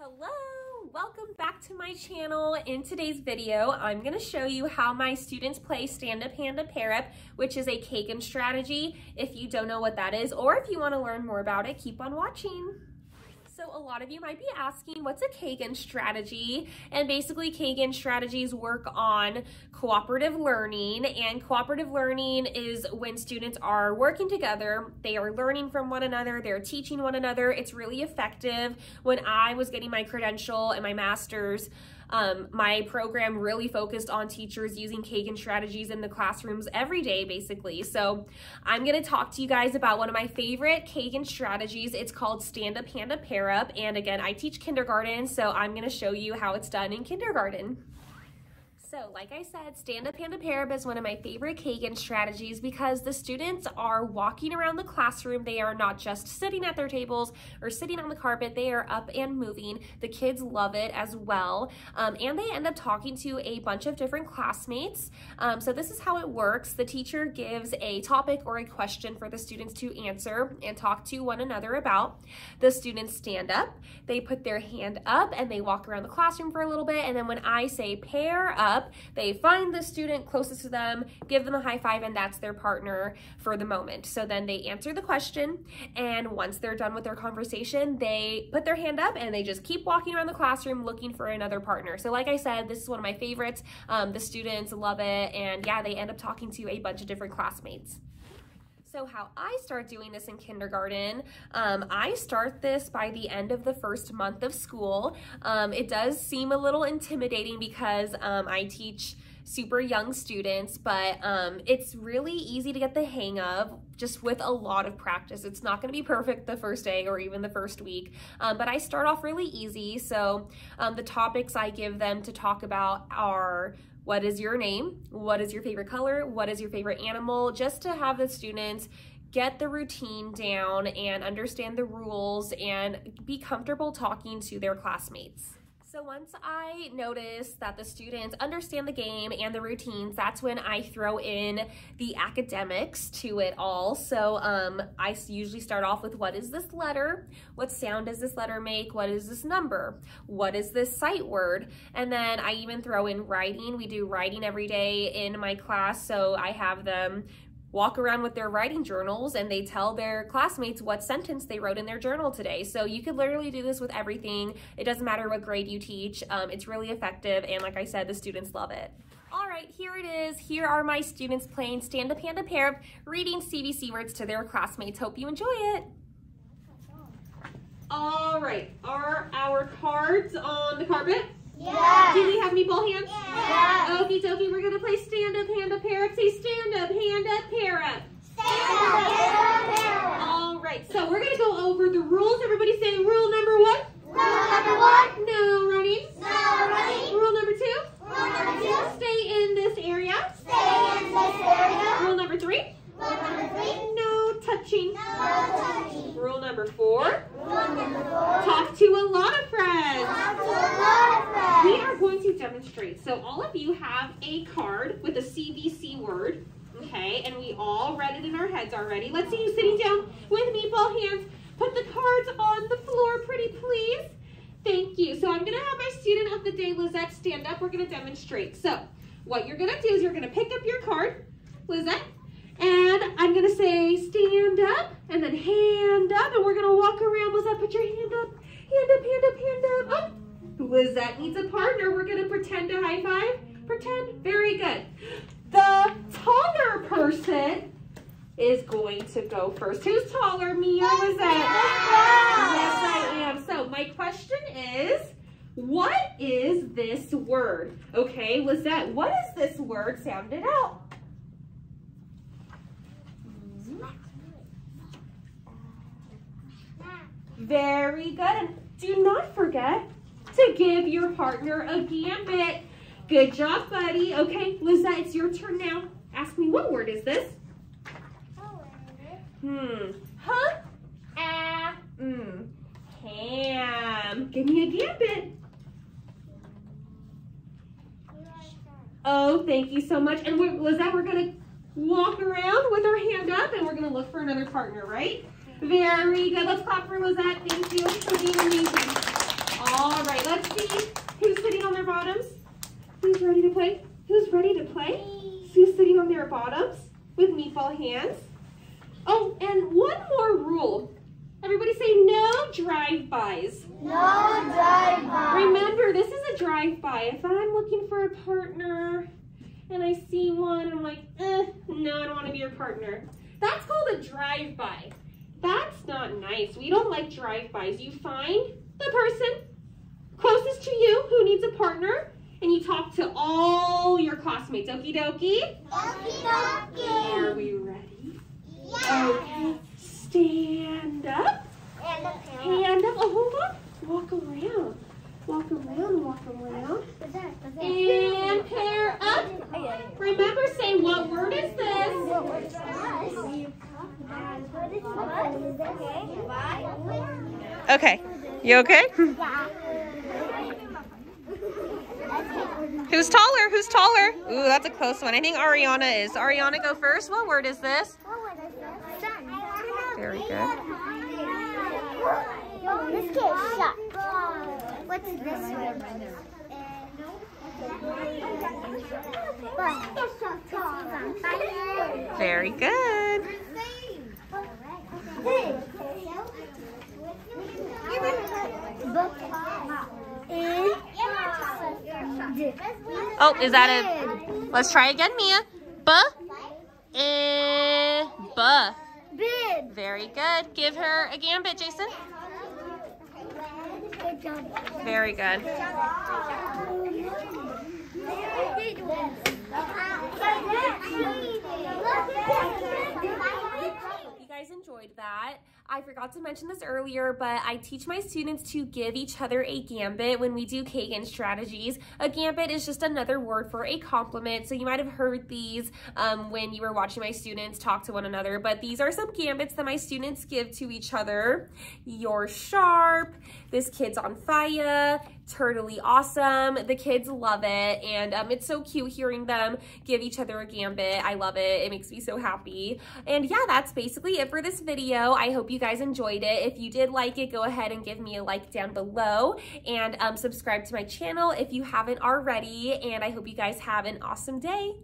Hello, welcome back to my channel. In today's video, I'm gonna show you how my students play Stand Up Hand Up Pair Up, which is a Kagan strategy. If you don't know what that is, or if you wanna learn more about it, keep on watching. So a lot of you might be asking, what's a Kagan strategy? And basically Kagan strategies work on cooperative learning and cooperative learning is when students are working together, they are learning from one another, they're teaching one another. It's really effective. When I was getting my credential and my master's, um, my program really focused on teachers using Kagan strategies in the classrooms every day, basically. So I'm gonna talk to you guys about one of my favorite Kagan strategies. It's called Stand Up Hand Up Pair Up. And again, I teach kindergarten, so I'm gonna show you how it's done in kindergarten. So like I said, stand-up hand-up is one of my favorite Kagan strategies because the students are walking around the classroom. They are not just sitting at their tables or sitting on the carpet. They are up and moving. The kids love it as well. Um, and they end up talking to a bunch of different classmates. Um, so this is how it works. The teacher gives a topic or a question for the students to answer and talk to one another about. The students stand up, they put their hand up and they walk around the classroom for a little bit. And then when I say pair up, up, they find the student closest to them, give them a high five, and that's their partner for the moment. So then they answer the question, and once they're done with their conversation, they put their hand up and they just keep walking around the classroom looking for another partner. So like I said, this is one of my favorites. Um, the students love it, and yeah, they end up talking to a bunch of different classmates. So how I start doing this in kindergarten, um, I start this by the end of the first month of school. Um, it does seem a little intimidating because um, I teach super young students, but um, it's really easy to get the hang of just with a lot of practice. It's not gonna be perfect the first day or even the first week, um, but I start off really easy. So um, the topics I give them to talk about are what is your name? What is your favorite color? What is your favorite animal? Just to have the students get the routine down and understand the rules and be comfortable talking to their classmates. So once I notice that the students understand the game and the routines, that's when I throw in the academics to it all. So um, I usually start off with what is this letter? What sound does this letter make? What is this number? What is this sight word? And then I even throw in writing. We do writing every day in my class. So I have them walk around with their writing journals and they tell their classmates what sentence they wrote in their journal today. So you could literally do this with everything. It doesn't matter what grade you teach. Um, it's really effective. And like I said, the students love it. All right, here it is. Here are my students playing Stand Up Hand Up Pair reading CVC words to their classmates. Hope you enjoy it. All right, are our cards on the carpet? Yeah. Do we have any ball hands? Yeah. Okie dokie, we're gonna play stand up, hand up, pair up. Say stand up, hand up, pair up. Stand up, hand up, pair up. All right, so we're gonna go over the rules. Everybody say rule number one. Rule number one. No running. No running. Rule number two. Rule number two. Stay in this area. Stay in this area. Rule number three. Rule number three. No touching. No touching. Rule number four. Rule number four. Talk to a lot of friends. Talk to a lot of friends. We are going to demonstrate. So all of you have a card with a CVC word, okay? And we all read it in our heads already. Let's see you sitting down with me, hands. Put the cards on the floor, pretty please. Thank you. So I'm gonna have my student of the day, Lizette, stand up. We're gonna demonstrate. So what you're gonna do is you're gonna pick up your card, Lizette, and I'm gonna say stand up and then hand up, and we're gonna walk around. Lizette, put your hand up, hand up, hand up, hand up. Up. Lizette needs a partner. We're gonna pretend to high five. Pretend. Very good. The taller person is going to go first. Who's taller, me or Lizette? Yes, I am. So my question is, what is this word? Okay, Lizette, what is this word? Sound it out. Very good. And do not forget to give your partner a gambit. Good job, buddy. Okay, Lizette, it's your turn now. Ask me, what word is this? Hmm. Huh? Ah. Mm. Ham. Give me a gambit. Oh, thank you so much. And we're, Lizette, we're going to walk around with our hand up and we're going to look for another partner, right? Very good. Let's clap for Lizette. Thank you for being amazing. All right, let's see who's sitting on their bottoms. Who's ready to play? Who's ready to play? Who's sitting on their bottoms with meatball hands? Oh, and one more rule. Everybody say no drive-bys. No drive-bys. Remember, this is a drive-by. If I'm looking for a partner and I see one, I'm like, eh, no, I don't want to be your partner. That's called a drive-by. That's not nice. We don't like drive-bys. You find the person closest to you who needs a partner and you talk to all your classmates. Okie dokie? Okie dokie. Are we ready? Yeah. Okay. Stand up. And the parent. Hand up. Oh, hold on. Walk around. Walk around, walk around. And pair up. Remember, say, what word is this? What word is this? Okay. You okay? Who's taller? Who's taller? Ooh, that's a close one. I think Ariana is. Ariana, go first. What word is this? Very good. This kid shut. What's this? Very good. Oh, is that a? Let's try again, Mia. B. Eh, buh. Bid. Very good. Give her a gambit, Jason. Very good. You guys enjoyed that. I forgot to mention this earlier, but I teach my students to give each other a gambit when we do Kagan strategies. A gambit is just another word for a compliment. So you might have heard these um, when you were watching my students talk to one another, but these are some gambits that my students give to each other. You're sharp. This kid's on fire. Totally awesome. The kids love it. And um, it's so cute hearing them give each other a gambit. I love it. It makes me so happy. And yeah, that's basically it for this video. I hope you guys enjoyed it. If you did like it, go ahead and give me a like down below and um, subscribe to my channel if you haven't already. And I hope you guys have an awesome day.